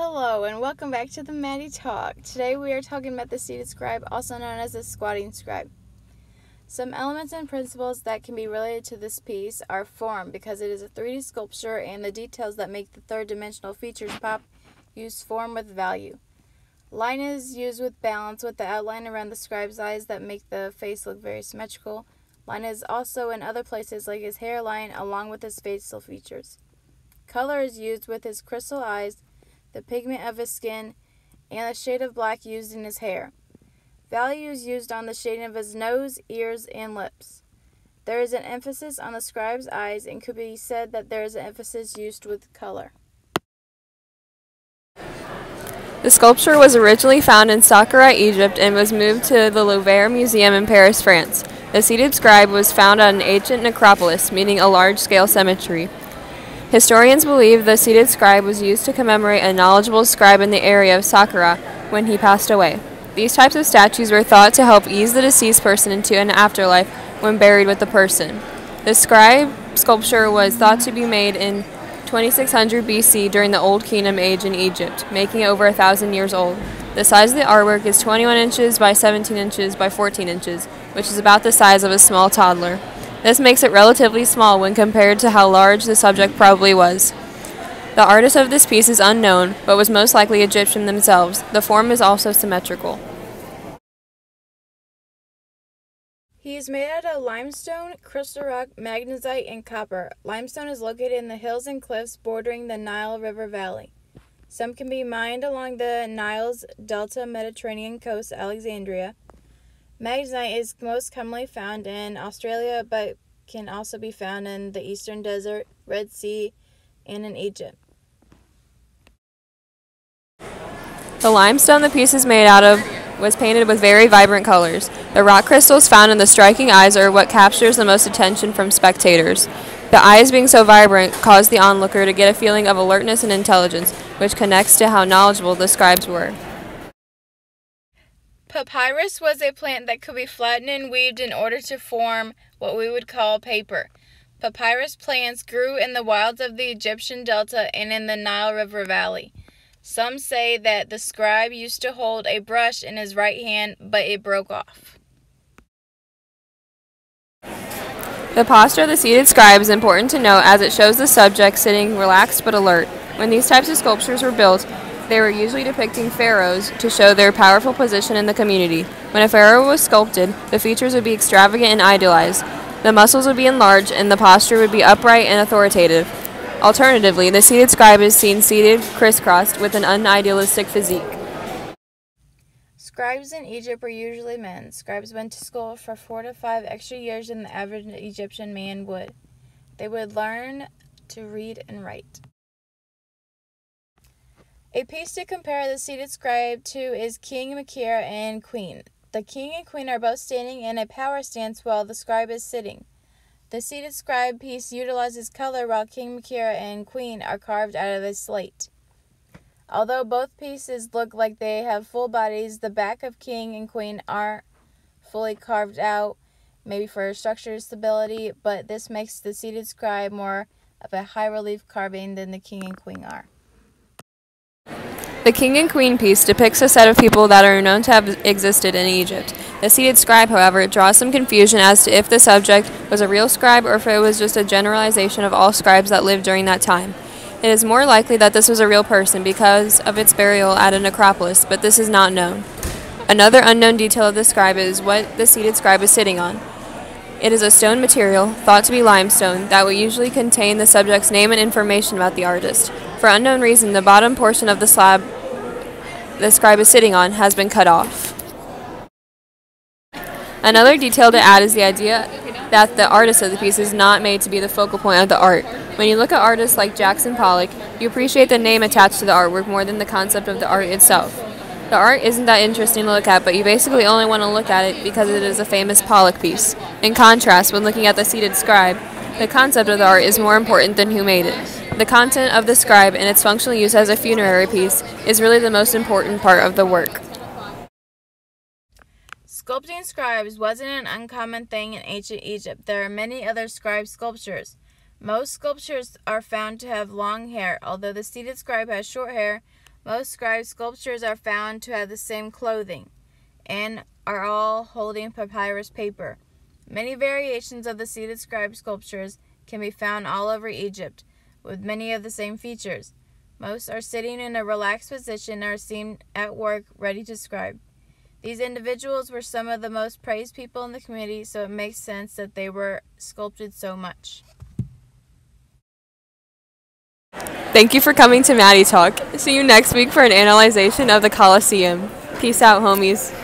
Hello and welcome back to the Maddie Talk. Today we are talking about the seated scribe, also known as the squatting scribe. Some elements and principles that can be related to this piece are form, because it is a 3D sculpture, and the details that make the third dimensional features pop use form with value. Line is used with balance, with the outline around the scribe's eyes that make the face look very symmetrical. Line is also in other places, like his hairline, along with his facial features. Color is used with his crystal eyes the pigment of his skin, and the shade of black used in his hair. Value is used on the shading of his nose, ears, and lips. There is an emphasis on the scribe's eyes, and could be said that there is an emphasis used with color. The sculpture was originally found in Saqqara, Egypt, and was moved to the Louvre Museum in Paris, France. The seated scribe was found at an ancient necropolis, meaning a large scale cemetery. Historians believe the seated scribe was used to commemorate a knowledgeable scribe in the area of Saqqara when he passed away. These types of statues were thought to help ease the deceased person into an afterlife when buried with the person. The scribe sculpture was thought to be made in 2600 BC during the Old Kingdom age in Egypt, making it over a thousand years old. The size of the artwork is 21 inches by 17 inches by 14 inches, which is about the size of a small toddler. This makes it relatively small when compared to how large the subject probably was. The artist of this piece is unknown, but was most likely Egyptian themselves. The form is also symmetrical. He is made out of limestone, crystal rock, magnesite, and copper. Limestone is located in the hills and cliffs bordering the Nile River Valley. Some can be mined along the Nile's Delta Mediterranean coast, Alexandria. Magnesite is most commonly found in Australia, but can also be found in the Eastern Desert, Red Sea, and in Egypt. The limestone the piece is made out of was painted with very vibrant colors. The rock crystals found in the striking eyes are what captures the most attention from spectators. The eyes being so vibrant cause the onlooker to get a feeling of alertness and intelligence, which connects to how knowledgeable the scribes were. Papyrus was a plant that could be flattened and weaved in order to form what we would call paper. Papyrus plants grew in the wilds of the Egyptian delta and in the Nile River Valley. Some say that the scribe used to hold a brush in his right hand, but it broke off. The posture of the seated scribe is important to note as it shows the subject sitting relaxed but alert. When these types of sculptures were built, they were usually depicting pharaohs to show their powerful position in the community. When a pharaoh was sculpted, the features would be extravagant and idealized. The muscles would be enlarged and the posture would be upright and authoritative. Alternatively, the seated scribe is seen seated, crisscrossed, with an unidealistic physique. Scribes in Egypt were usually men. Scribes went to school for four to five extra years than the average Egyptian man would. They would learn to read and write. A piece to compare the seated scribe to is King Menkaure and Queen. The king and queen are both standing in a power stance while the scribe is sitting. The seated scribe piece utilizes color while King Menkaure and Queen are carved out of a slate. Although both pieces look like they have full bodies, the back of King and Queen aren't fully carved out, maybe for structure stability, but this makes the seated scribe more of a high relief carving than the King and Queen are. The king and queen piece depicts a set of people that are known to have existed in Egypt. The seated scribe, however, draws some confusion as to if the subject was a real scribe or if it was just a generalization of all scribes that lived during that time. It is more likely that this was a real person because of its burial at a necropolis, but this is not known. Another unknown detail of the scribe is what the seated scribe is sitting on. It is a stone material, thought to be limestone, that will usually contain the subject's name and information about the artist. For unknown reason, the bottom portion of the slab the scribe is sitting on has been cut off. Another detail to add is the idea that the artist of the piece is not made to be the focal point of the art. When you look at artists like Jackson Pollock, you appreciate the name attached to the artwork more than the concept of the art itself. The art isn't that interesting to look at, but you basically only want to look at it because it is a famous Pollock piece. In contrast, when looking at the seated scribe, the concept of the art is more important than who made it. The content of the scribe and its functional use as a funerary piece is really the most important part of the work. Sculpting scribes wasn't an uncommon thing in ancient Egypt. There are many other scribe sculptures. Most sculptures are found to have long hair, although the seated scribe has short hair. Most scribe sculptures are found to have the same clothing and are all holding papyrus paper. Many variations of the seated scribe sculptures can be found all over Egypt, with many of the same features. Most are sitting in a relaxed position and are seen at work ready to scribe. These individuals were some of the most praised people in the community, so it makes sense that they were sculpted so much. Thank you for coming to Maddie Talk. See you next week for an analyzation of the Colosseum. Peace out, homies.